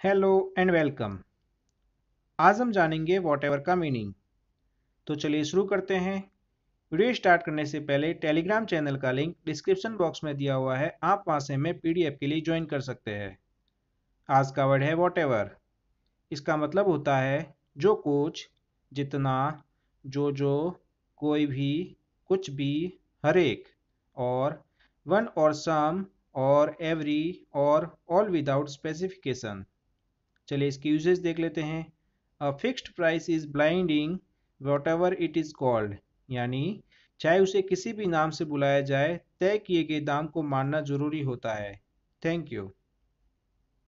Hello and welcome आज हम जानेंगे वॉट एवर का मीनिंग तो चलिए शुरू करते हैं। वीडियो स्टार्ट करने से पहले टेलीग्राम चैनल का लिंक डिस्क्रिप्शन बॉक्स में दिया हुआ है। आप वहाँ से हमें पीडीएफ के लिए ज्वाइन कर सकते हैं। आज का वर्ड है वॉट एवर इसका मतलब होता है जो कुछ, जितना, जो जो, कोई भी, कुछ भी, हर एक, और वन और सम और एवरी और ऑल विदाउट स्पेसिफिकेशन चलिए इसके यूजेस देख लेते हैं। A fixed price is binding whatever it is called यानी चाहे उसे किसी भी नाम से बुलाया जाए, तय किए गए दाम को मानना ज़रूरी होता है। Thank you